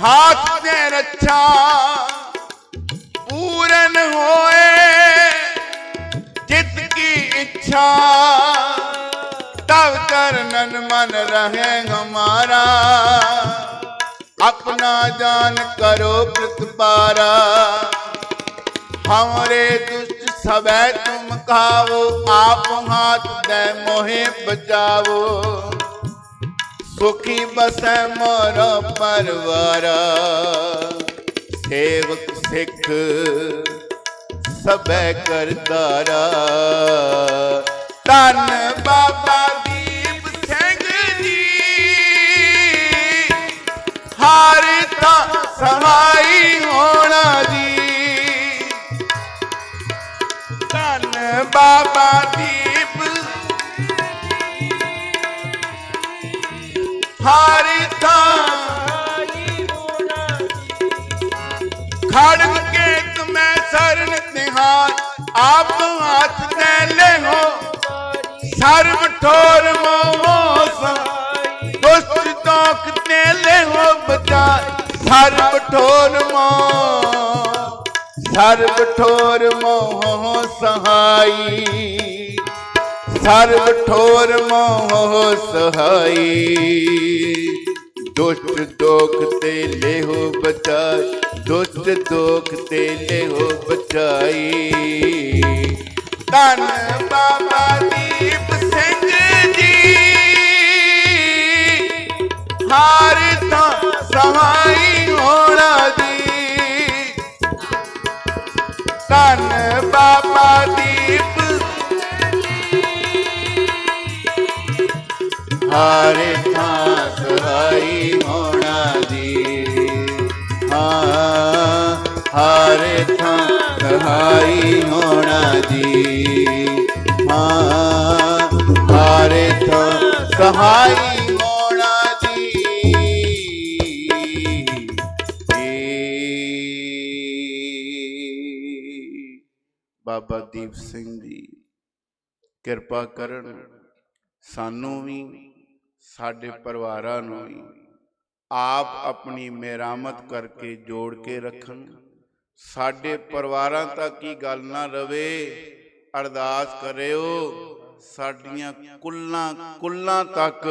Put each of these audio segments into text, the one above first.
हाथ दे रक्षा पूरन होए जित की इच्छा तब करनन मन रहे हमारा अपना जान करो प्रतिपारा हमरे दुष्ट सबे तुम खाओ आप हाथ दे मोहे बचाओ ਸੁਖੀ ਬਸੈ ਮੋਰ ਪਰਵਾਰ। ਸੇਵਕ ਸਿੱਖ ਸਭੈ ਕਰਤਾਰਾ ਧੰਨ ਬਾਬਾ ਦੀਪ ਸਿੰਘ ਜੀ। ਹਾਰ ਤਾਂ ਸਹਾਈ ਹੋਣਾ ਜੀ। ਧੰਨ ਬਾਬਾ ਦੀਪ ਹਾਰੀ ਤਾਂ ਕੇ ਤੁਮੈ ਸਰਨ ਨਿਹਾਰ ਆਪ ਹੱਥ ਦੇ ਲੈਹੋ। ਸਰਬ ਠੋਰ ਮੋਸ ਦੁਸ਼ਟ ਤੋਖ ਤੇ ਲੈਹੋ ਬਚਾ ਸਰਬ ਠੋਰ ਮੋ ਸਰਬ ਠੋਰ ਮੋਹ ਸਹਾਈ। ਸਰਬ ਠੋਰ ਮੋਹ ਸਹਾਈ। ਦੁਸ਼ਟ ਦੋਖ ਤੇ ਲੇਹੋ ਬਚਾਈ। ਦੁਸ਼ਟ ਦੋਖ ਤੇ ਲੇਹੋ ਬਚਾਈ। ਧੰਨ ਬਾਬਾ ਦੀਪ ਸਿੰਘ ਜੀ। ਹਾਰ ਤਾਂ ਸਹਾਈ ਹੋਣਾ ਜੀ। ਧੰਨ ਬਾਬਾ ਦੀਪ ਹਾਰੇ ਥਾਂ ਸਹਾਈ ਹੋਣਾ ਜੀ ਹਾਂ ਹਾਰੇ ਥਾਂ ਸਹਾਈ ਹੋਣਾ ਜੀ ਹਾਂ ਹਾਰੇ ਥਾਂ ਸਹਾਈ ਹੋਣਾ ਬਾਬਾ ਦੀਪ ਸਿੰਘ ਜੀ ਕਿਰਪਾ ਕਰਨ ਸਾਨੂੰ ਵੀ ਸਾਡੇ ਪਰਿਵਾਰਾਂ ਨੂੰ ਵੀ ਆਪ ਆਪਣੀ ਮਿਹਰਾਮਤ ਕਰਕੇ ਜੋੜ ਕੇ ਰੱਖਣ। ਸਾਡੇ ਪਰਿਵਾਰਾਂ ਤੱਕ ਹੀ ਗੱਲ ਨਾ ਰਵੇ, ਅਰਦਾਸ ਕਰਿਓ, ਸਾਡੀਆਂ ਕੁੱਲਾਂ ਕੁੱਲਾਂ ਤੱਕ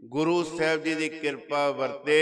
ਗੁਰੂ ਸਾਹਿਬ ਜੀ ਦੀ ਕਿਰਪਾ ਵਰਤੇ।